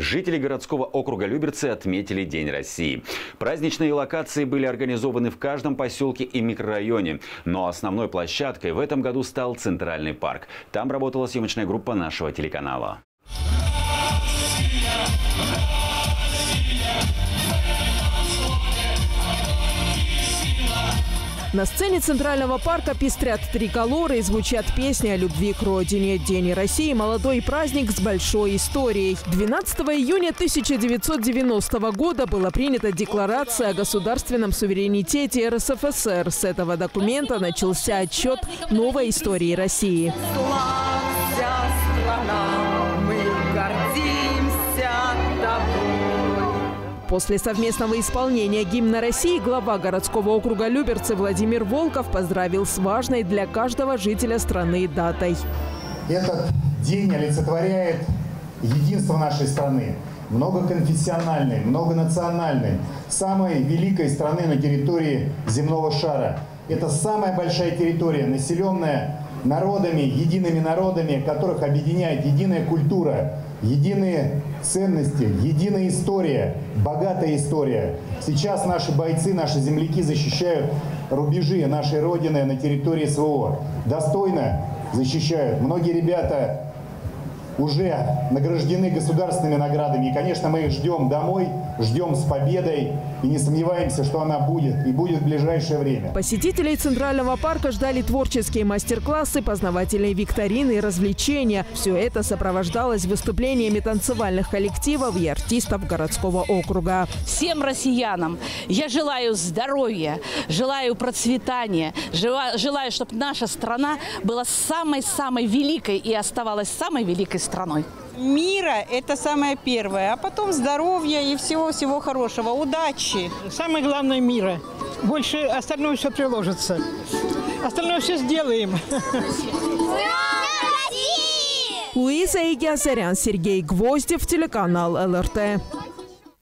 Жители городского округа Люберцы отметили День России. Праздничные локации были организованы в каждом поселке и микрорайоне. Но основной площадкой в этом году стал Центральный парк. Там работала съемочная группа нашего телеканала. На сцене Центрального парка пестрят триколоры и звучат песни о любви к родине. День России – молодой праздник с большой историей. 12 июня 1990 года была принята декларация о государственном суверенитете РСФСР. С этого документа начался отчет новой истории России. Славься, После совместного исполнения гимна России глава городского округа Люберцы Владимир Волков поздравил с важной для каждого жителя страны датой. Этот день олицетворяет единство нашей страны, многоконфессиональной, многонациональной, самой великой страны на территории земного шара. Это самая большая территория, населенная народами, едиными народами, которых объединяет единая культура, единые ценности, единая история, богатая история. Сейчас наши бойцы, наши земляки защищают рубежи нашей Родины на территории СВО. Достойно защищают. Многие ребята уже награждены государственными наградами. И, конечно, мы их ждем домой, ждем с победой и не сомневаемся, что она будет и будет в ближайшее время. Посетителей Центрального парка ждали творческие мастер-классы, познавательные викторины и развлечения. Все это сопровождалось выступлениями танцевальных коллективов и артистов городского округа. Всем россиянам я желаю здоровья, желаю процветания, желаю, чтобы наша страна была самой-самой великой и оставалась самой великой страной. Мира – это самое первое, а потом здоровья и всего-всего хорошего, удачи. Самое главное – мира. Больше остальное все приложится. Остальное все сделаем. Луиза Игиазарян, Сергей Гвоздев, телеканал ЛРТ.